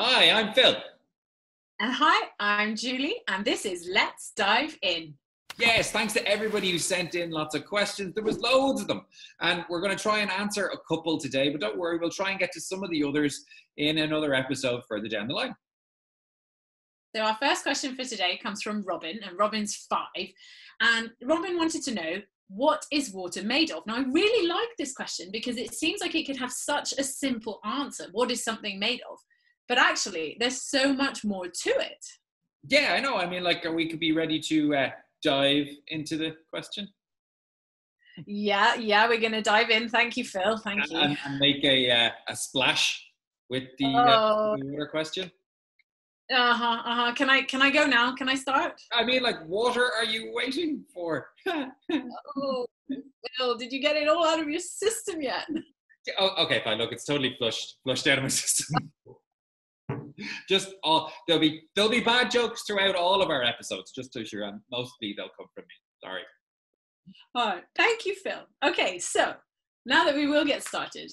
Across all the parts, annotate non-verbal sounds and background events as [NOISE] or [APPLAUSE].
Hi, I'm Phil. And hi, I'm Julie, and this is Let's Dive In. Yes, thanks to everybody who sent in lots of questions. There was loads of them, and we're going to try and answer a couple today. But don't worry, we'll try and get to some of the others in another episode further down the line. So our first question for today comes from Robin, and Robin's five, and Robin wanted to know what is water made of? Now, I really like this question because it seems like it could have such a simple answer. What is something made of? But actually, there's so much more to it. Yeah, I know. I mean, like, we could be ready to uh, dive into the question? Yeah, yeah, we're going to dive in. Thank you, Phil. Thank and, you. And make a, uh, a splash with the, oh. uh, the water question. Uh huh. Uh huh. Can I can I go now? Can I start? I mean, like, water are you waiting for? [LAUGHS] oh, Phil, did you get it all out of your system yet? Oh, okay, fine. Look, it's totally flushed flushed out of my [LAUGHS] system. Just all there'll be there'll be bad jokes throughout all of our episodes, just to sure, mostly they'll come from me. Sorry. All right. Thank you, Phil. Okay, so now that we will get started,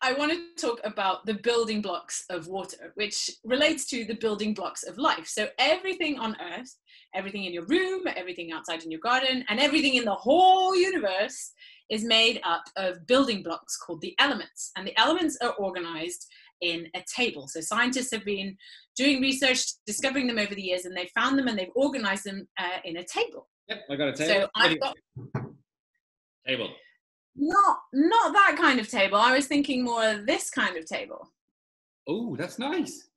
I want to talk about the building blocks of water, which relates to the building blocks of life. So everything on Earth, everything in your room, everything outside in your garden, and everything in the whole universe is made up of building blocks called the elements. And the elements are organized in a table. So scientists have been doing research, discovering them over the years, and they've found them and they've organized them uh, in a table. Yep, I got a table. So I've got table. Not not that kind of table. I was thinking more of this kind of table. Oh, that's nice.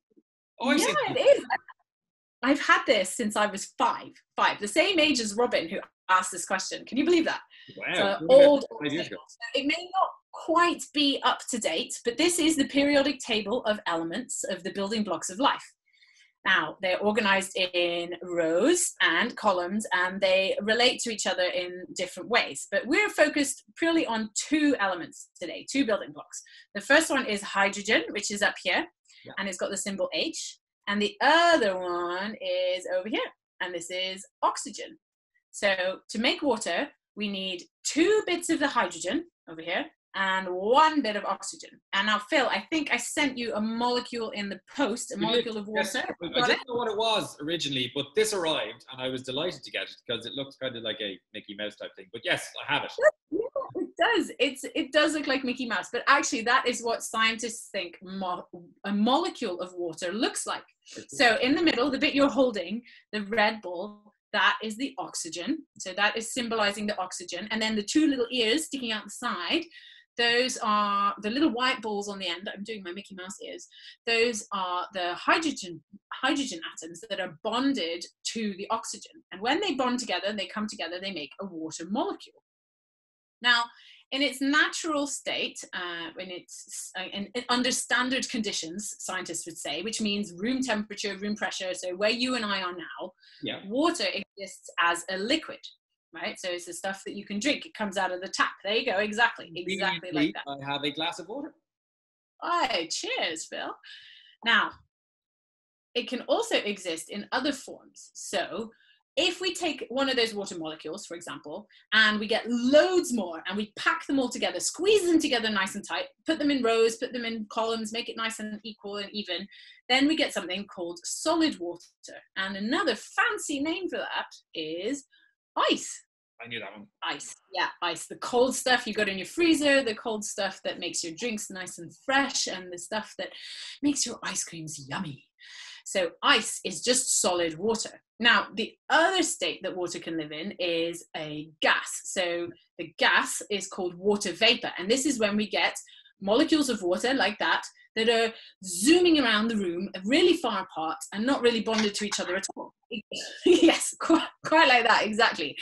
Oh, yeah, it is. I've had this since I was five. Five, the same age as Robin, who asked this question. Can you believe that? Wow. So old, old it may not quite be up to date, but this is the periodic table of elements of the building blocks of life. Now, they're organized in rows and columns and they relate to each other in different ways. But we're focused purely on two elements today, two building blocks. The first one is hydrogen, which is up here yeah. and it's got the symbol H. And the other one is over here and this is oxygen. So to make water, we need two bits of the hydrogen over here and one bit of oxygen. And now, Phil, I think I sent you a molecule in the post, a you molecule did. of water. Yes. I didn't it? know what it was originally, but this arrived, and I was delighted to get it because it looks kind of like a Mickey Mouse type thing. But yes, I have it. Yeah, it does. It's it does look like Mickey Mouse, but actually, that is what scientists think mo- a molecule of water looks like. So, in the middle, the bit you're holding, the red ball, that is the oxygen. So that is symbolizing the oxygen. And then the two little ears sticking out the side, those are the little white balls on the end. I'm doing my Mickey Mouse ears. Those are the hydrogen hydrogen atoms that are bonded to the oxygen. And when they bond together, they come together, they make a water molecule. Now, in its natural state, uh, when it's uh, in, in, under standard conditions, scientists would say, which means room temperature, room pressure, so where you and I are now, yeah. water exists as a liquid right? So it's the stuff that you can drink. It comes out of the tap. There you go. Exactly. Exactly like that. I have a glass of water. Hi, cheers, Phil. Now, it can also exist in other forms. So if we take one of those water molecules, for example, and we get loads more and we pack them all together, squeeze them together nice and tight, put them in rows, put them in columns, make it nice and equal and even, then we get something called solid water. And another fancy name for that is ice. I knew that one. Ice. Yeah, ice. The cold stuff you got in your freezer, the cold stuff that makes your drinks nice and fresh, and the stuff that makes your ice creams yummy. So, ice is just solid water. Now, the other state that water can live in is a gas. So, the gas is called water vapor. And this is when we get molecules of water like that that are zooming around the room really far apart and not really bonded to each other at all. [LAUGHS] yes, quite, quite like that, exactly.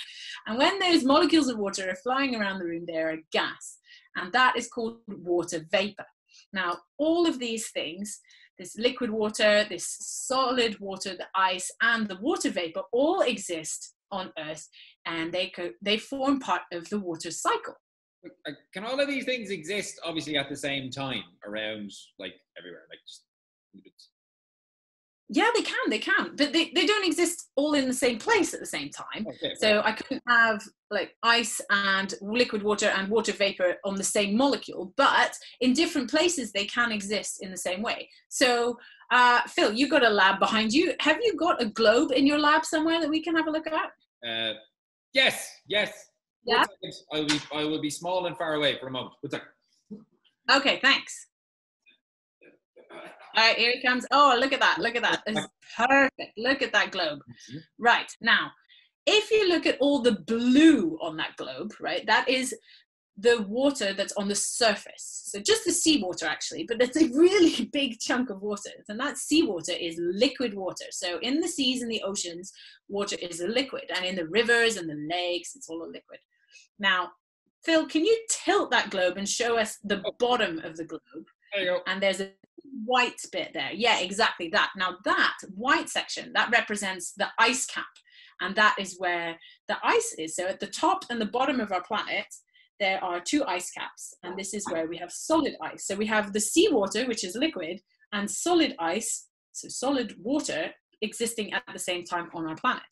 And when those molecules of water are flying around the room, they're a gas, and that is called water vapor. Now, all of these things, this liquid water, this solid water, the ice, and the water vapor, all exist on Earth, and they co- they form part of the water cycle. Can all of these things exist obviously at the same time around like everywhere like just Yeah, they can, they can, but they, they don't exist all in the same place at the same time. Okay. So I couldn't have like ice and liquid water and water vapor on the same molecule, but in different places they can exist in the same way. So, uh, Phil, you've got a lab behind you. Have you got a globe in your lab somewhere that we can have a look at? Uh, yes, yes. Yeah? I will be I will be small and far away for a moment. Okay, thanks. All right, here he comes. Oh, look at that. Look at that. It's perfect. Look at that globe. Right. Now, if you look at all the blue on that globe, right, that is the water that's on the surface. So just the seawater, actually, but it's a really [LAUGHS] big chunk of water. And that seawater is liquid water. So in the seas and the oceans, water is a liquid. And in the rivers and the lakes, it's all a liquid. Now, Phil, can you tilt that globe and show us the bottom of the globe? There you go. and there's a white bit there. Yeah, exactly that. Now that white section that represents the ice cap, and that is where the ice is. So at the top and the bottom of our planet, there are two ice caps, and this is where we have solid ice. So we have the seawater, which is liquid, and solid ice, so solid water, existing at the same time on our planet.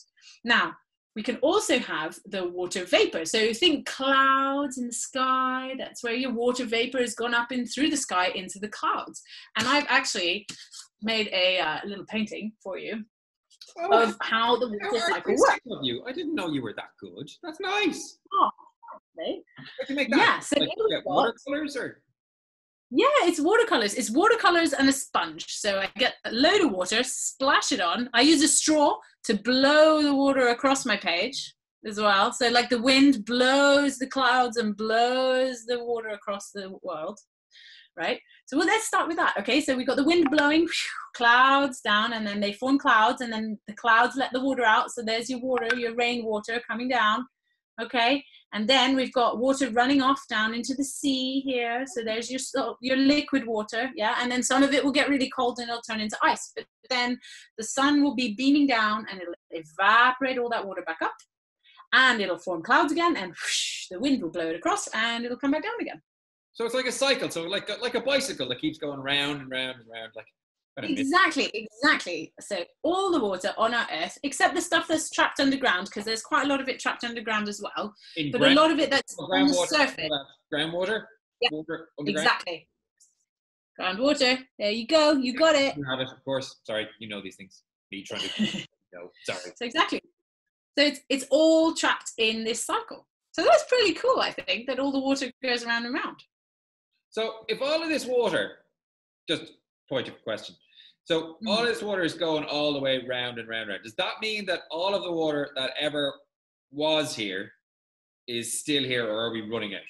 Now, we can also have the water vapor. So think clouds in the sky. That's where your water vapor has gone up in through the sky into the clouds. And I've actually made a uh, little painting for you Oh, of how the how water cycle artistic works. of you. I didn't know you were that good. That's nice. Oh, right? I can make that. Yeah, so like, here we've get got- watercolors or Yeah, it's watercolors. It's watercolors and a sponge. So I get a load of water, splash it on. I use a straw to blow the water across my page as well. So like the wind blows the clouds and blows the water across the world, right? So well, let's start with that. Okay, so we've got the wind blowing, whew, clouds down, and then they form clouds, and then the clouds let the water out. So there's your water, your rainwater coming down. Okay, and then we've got water running off down into the sea here. So there's your your liquid water, yeah. And then some of it will get really cold and it'll turn into ice. But then the sun will be beaming down and it'll evaporate all that water back up, and it'll form clouds again, and whoosh, the wind will blow it across, and it'll come back down again. so it's like a cycle. So like like a bicycle that keeps going round and round and round. Like Exactly, exactly. So all the water on our Earth, except the stuff that's trapped underground, because there's quite a lot of it trapped underground as well. in But ground- a lot of it that's on the surface. Groundwater. Yeah, Water. Exactly. Groundwater. There you go. You got it. You have it, of course. Sorry, you know these things. Me trying to [LAUGHS] no, sorry. So exactly. So it's it's all trapped in this cycle. So that's pretty cool, I think, that all the water goes around and round. So if all of this water, just point of question. So all Mhm. this water is going all the way round and round and round. Does that mean that all of the water that ever was here is still here, or are we running out?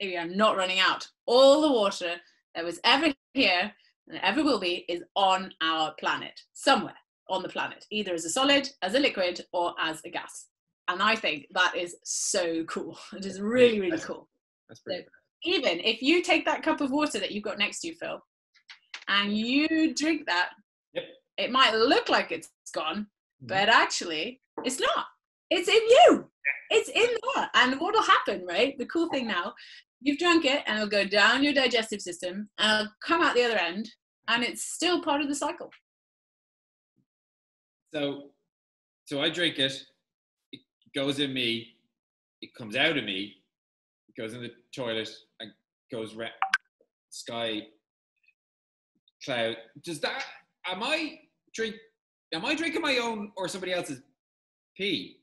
We are not running out. All the water that was ever here and ever will be is on our planet, somewhere on the planet, either as a solid, as a liquid, or as a gas. And I think that is so cool. [LAUGHS] It is really, really cool. That's pretty. Even if you take that cup of water that you've got next to you, Phil, and you drink that, Yep. it might look like it's gone, Mhm. but actually, it's not. It's in you. It's in there. And what'll happen, right? The cool thing now, you've drunk it, and it'll go down your digestive system, and it'll come out the other end, and it's still part of the cycle. So, so I drink it. It goes in me. It comes out of me. It goes in the toilet goes sky cloud. Does that? Am I drink? Am I drinking my own or somebody else's pee?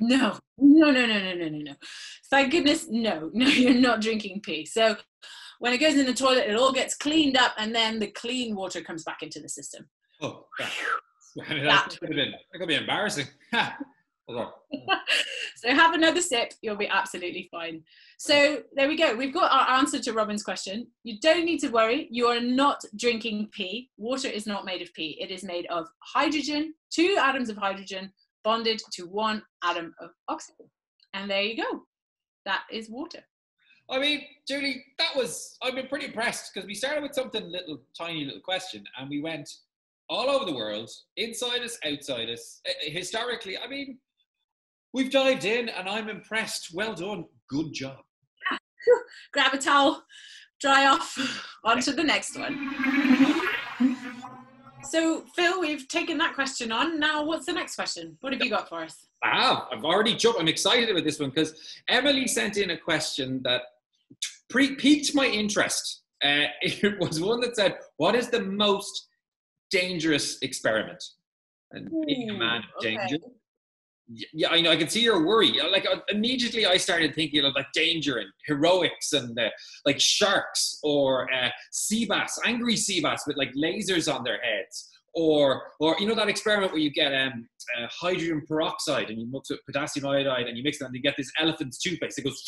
No, no, no, no, no, no, no, no. Thank goodness, no, [LAUGHS] no, you're not drinking pee. So when it goes in the toilet, it all gets cleaned up, and then the clean water comes back into the system. Oh, that, [LAUGHS] That- that could have been. That could be embarrassing. [LAUGHS] [LAUGHS] So have another sip, you'll be absolutely fine. So there we go. We've got our answer to Robin's question. You don't need to worry. You are not drinking pee. Water is not made of pee. It is made of hydrogen, two atoms of hydrogen bonded to one atom of oxygen. And there you go. That is water. I mean, Julie, that was, I've been pretty impressed because we started with something little, tiny little question and we went all over the world, inside us, outside us. Uh, Historically, I mean, we've dived in and I'm impressed. Well done. Good job. Yeah. [LAUGHS] Grab a towel, dry off, [SIGHS] on to the next one. So, Phil, we've taken that question on. Now, what's the next question? What have you got for us? I have. I've already jumped. I'm excited about this one because Emily sent in a question that pre- piqued my interest. Uh, [LAUGHS] it was one that said, "What is the most dangerous experiment?" And being a man of okay. Yeah, I know. I can see your worry. Like uh, immediately, I started thinking of like danger and heroics and uh, like sharks or uh, sea bass, angry sea bass with like lasers on their heads, or or you know that experiment where you get um, uh, hydrogen peroxide and you mix it with potassium iodide and you mix that and you get this elephant's toothpaste. It goes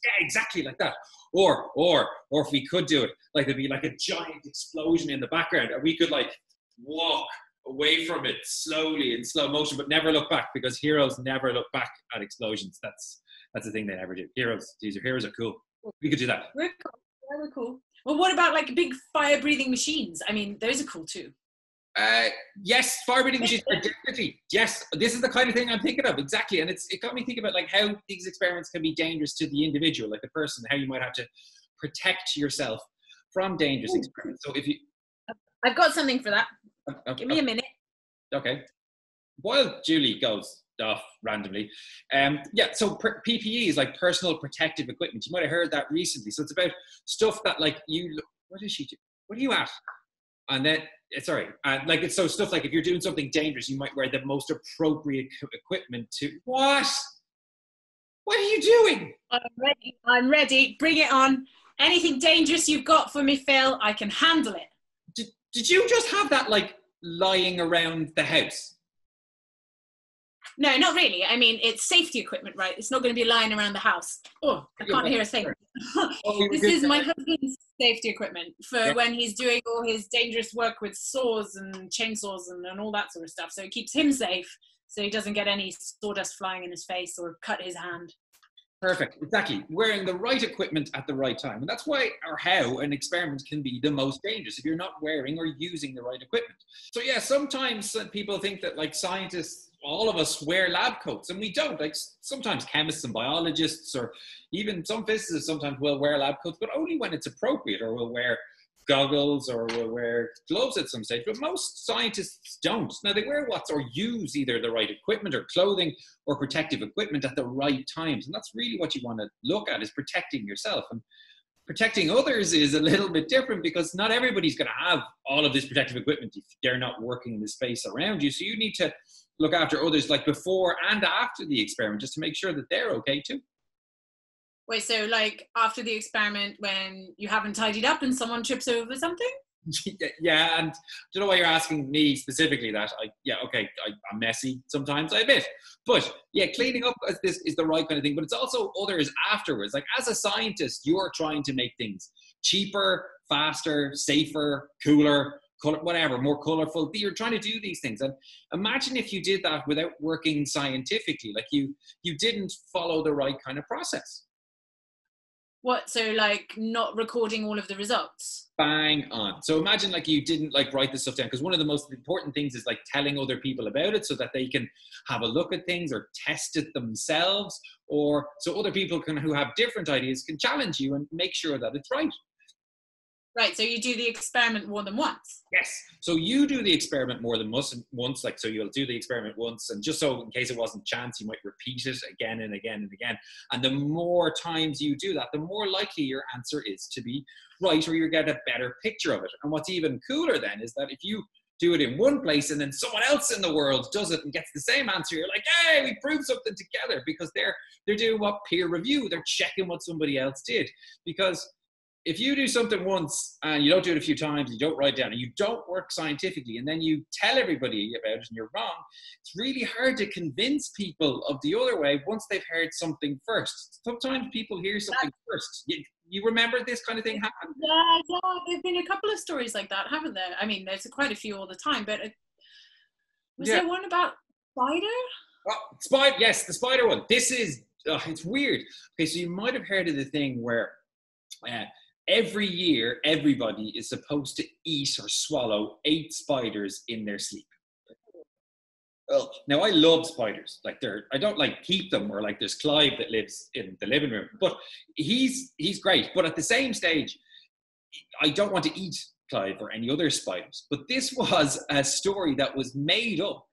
[SNIFFS] yeah, exactly like that. Or or or if we could do it, like there'd be like a giant explosion in the background, and we could like walk away from it slowly in slow motion, but never look back because heroes never look back at explosions. That's that's the thing they never do. Heroes, these are heroes are cool. We could do that. We're cool. Yeah, we're cool. Well, what about like big fire breathing machines? I mean, those are cool too. Uh, yes, fire breathing machines are definitely yes. This is the kind of thing I'm thinking of exactly, and it's it got me thinking about like how these experiments can be dangerous to the individual, like the person, how you might have to protect yourself from dangerous experiments. So if you, I've got something for that. Uh, Give me a minute. Okay. While Julie goes off randomly, um, yeah, so per- PPE is like personal protective equipment. You might have heard that recently. So it's about stuff that like you, what is she do? What are you at? And then, eh, sorry, uh, like it's so stuff like if you're doing something dangerous, you might wear the most appropriate co- equipment to, what? What are you doing? I'm ready. I'm ready. Bring it on. Anything dangerous you've got for me, Phil, I can handle it. Did, did you just have that like lying around the house? No, not really. I mean, it's safety equipment, right? It's not going to be lying around the house. Oh, I can't hear a thing. [LAUGHS] Oh, this is my husband's safety equipment for Yeah. when he's doing all his dangerous work with saws and chainsaws and, and all that sort of stuff. So it keeps him safe so he doesn't get any sawdust flying in his face or cut his hand. Perfect, exactly. Wearing the right equipment at the right time. And that's why or how an experiment can be the most dangerous if you're not wearing or using the right equipment. So yeah, sometimes uh, people think that like scientists, all of us wear lab coats and we don't. Like sometimes chemists and biologists or even some physicists sometimes will wear lab coats, but only when it's appropriate or will wear goggles or will wear gloves at some stage. But most scientists don't. Now they wear what's or use either the right equipment or clothing or protective equipment at the right times. And that's really what you want to look at is protecting yourself. And protecting others is a little bit different because not everybody's going to have all of this protective equipment if they're not working in the space around you. So you need to look after others like before and after the experiment just to make sure that they're okay too. Wait, so like after the experiment when you haven't tidied up and someone trips over something? [LAUGHS] yeah, and I do you know why you're asking me specifically that? I yeah, okay, I, I'm messy sometimes, I admit, but yeah, cleaning up is this is the right kind of thing. But it's also others afterwards. Like as a scientist, you're trying to make things cheaper, faster, safer, cooler, color, whatever, more colorful. You're trying to do these things, and imagine if you did that without working scientifically. Like you you didn't follow the right kind of process. What, so like not recording all of the results? bang on. So imagine like you didn't like write this stuff down because one of the most important things is like telling other people about it so that they can have a look at things or test it themselves or so other people can who have different ideas can challenge you and make sure that it's right. Right, so you do the experiment more than once. Yes. So you do the experiment more than once, like so you'll do the experiment once, and just so in case it wasn't chance, you might repeat it again and again and again. And the more times you do that, the more likely your answer is to be right, or you get a better picture of it. And what's even cooler then is that if you do it in one place and then someone else in the world does it and gets the same answer, you're like, hey, we proved something together because they're they're doing what peer review, they're checking what somebody else did. Because if you do something once and you don't do it a few times, you don't write it down, and you don't work scientifically, and then you tell everybody about it and you're wrong, it's really hard to convince people of the other way once they've heard something first. Sometimes people hear something first. You, you remember this kind of thing happened? Yeah, yeah, there've been a couple of stories like that, haven't there? I mean, there's quite a few all the time, but uh, was Yeah. there one about spider? Oh, spider, yes, the spider one. This is, uh, it's weird. Okay, so you might have heard of the thing where uh, every year everybody is supposed to eat or swallow eight spiders in their sleep. Ugh. Now I love spiders. Like they're, I don't like keep them or like there's Clive that lives in the living room, but he's he's great. But at the same stage, I don't want to eat Clive, or any other spiders. But this was a story that was made up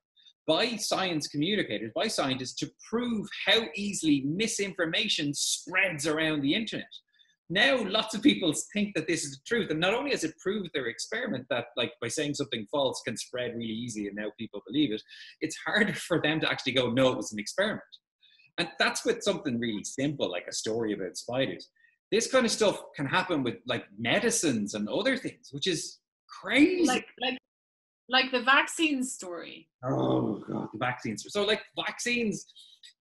by science communicators, by scientists, to prove how easily misinformation spreads around the internet. Now, lots of people think that this is the truth, and not only has it proved their experiment that, like, by saying something false can spread really easy, and now people believe it, it's harder [LAUGHS] for them to actually go, no, it was an experiment. And that's with something really simple, like a story about spiders. This kind of stuff can happen with like medicines and other things, which is crazy. Like, like, like the vaccine story. Oh god, the vaccines. So like vaccines,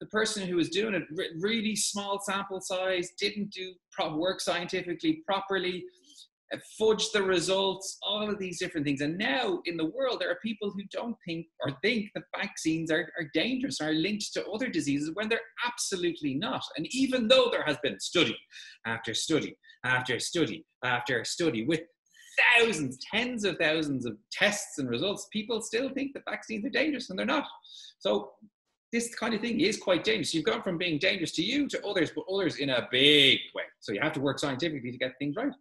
the person who was doing it really small sample size, didn't do work scientifically properly, uh, fudged the results, all of these different things. And now in the world, there are people who don't think or think that vaccines are, are dangerous, are linked to other diseases when they're absolutely not. And even though there has been study after study after study after study with thousands, tens of thousands of tests and results, people still think that vaccines are dangerous and they're not. So this kind of thing is quite dangerous. You've gone from being dangerous to you to others, but others in a big way. So you have to work scientifically to get things right.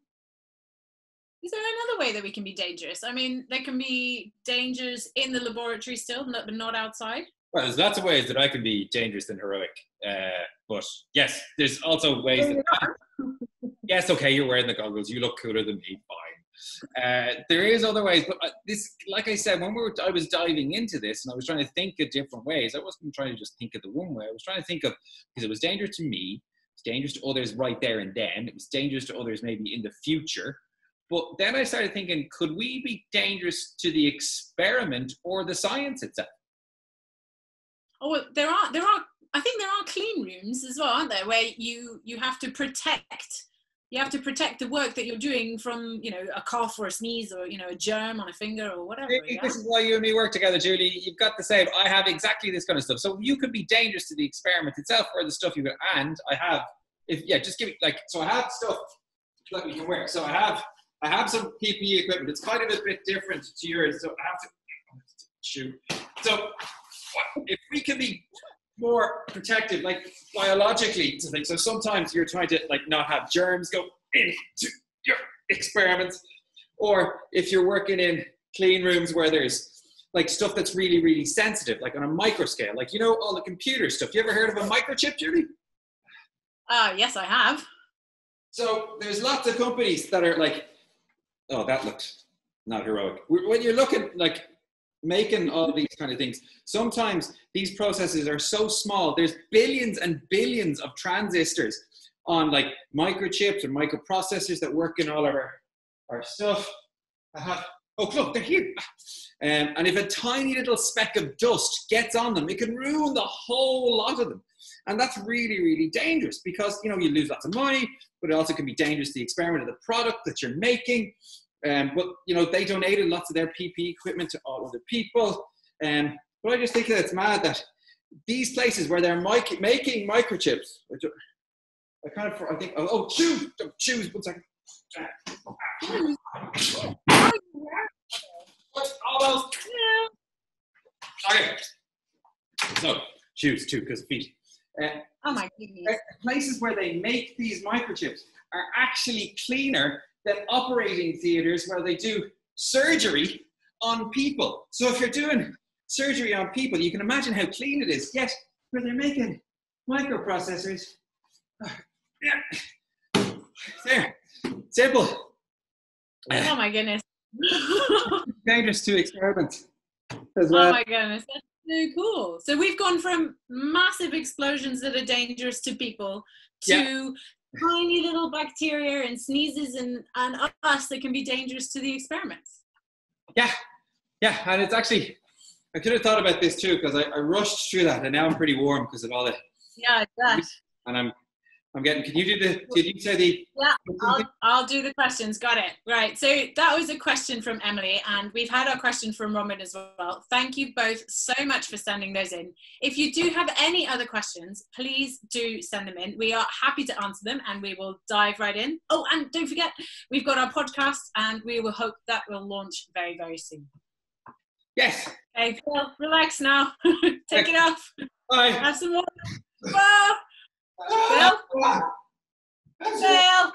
Is there another way that we can be dangerous? I mean, there can be dangers in the laboratory still, but not outside. Well, there's lots of ways that I can be dangerous and heroic. Uh, but yes, there's also ways that. I, yes, okay, you're wearing the goggles. You look cooler than me. Uh, there is other ways, but uh, this, like I said, when we were, I was diving into this and I was trying to think of different ways. I wasn't trying to just think of the one way. I was trying to think of because it was dangerous to me, it's dangerous to others right there and then. It was dangerous to others maybe in the future. But then I started thinking, could we be dangerous to the experiment or the science itself? Oh, there are there are. I think there are clean rooms as well, aren't there, where you you have to protect you have to protect the work that you're doing from you know a cough or a sneeze or you know a germ on a finger or whatever yeah? this is why you and me work together julie. You've got the same. I have exactly this kind of stuff. So you could be dangerous to the experiment itself or the stuff you got. And i have if yeah just give me like so i have stuff that we can wear so i have i have some ppe equipment. It's kind of a bit different to yours. So i have to shoot. So if we can be more protective, like biologically to things. So sometimes you're trying to like not have germs go into your experiments, or if you're working in clean rooms where there's like stuff that's really, really sensitive, like on a micro scale, like you know all the computer stuff. You ever heard of a microchip, Julie? Uh, yes, I have. So there's lots of companies that are like, oh, that looks not heroic. When you're looking like making all these kind of things. Sometimes these processes are so small. There's billions and billions of transistors on like microchips or microprocessors that work in all of our, our stuff. Have, oh, look, they're here. Um, and if a tiny little speck of dust gets on them, it can ruin the whole lot of them. And that's really, really dangerous because, you know, you lose lots of money, but it also can be dangerous to the experiment of the product that you're making. Um, but you know, they donated lots of their PP equipment to all other people. Um, but I just think that it's mad that these places where they're mic- making microchips, which I kind of, I think, oh, oh choose, choose, one second. Almost. Okay. So, choose two because feet. Uh, oh my goodness. Places where they make these microchips are actually cleaner than operating theaters where they do surgery on people. So if you're doing surgery on people, you can imagine how clean it is. Yet, where they're making microprocessors, yeah, [SIGHS] there, simple. Oh my goodness. [LAUGHS] Dangerous to experiment as oh well. Oh my goodness, that's so cool. So we've gone from massive explosions that are dangerous to people to yeah tiny little bacteria and sneezes and, and us that can be dangerous to the experiments. Yeah, yeah, and it's actually, I could have thought about this too because I, I, rushed through that and now I'm pretty warm because of all the. Yeah, that. And I'm I'm getting. Can you do the? Did you say the? Yeah, I'll, I'll do the questions. Got it. Right. So that was a question from Emily, and we've had our question from Robin as well. Thank you both so much for sending those in. If you do have any other questions, please do send them in. We are happy to answer them, and we will dive right in. Oh, and don't forget, we've got our podcast, and we will hope that will launch very, very soon. Yes. Okay, Phil, relax now. [LAUGHS] Take it off. Bye. Have some water. Bye. Phil? Phil?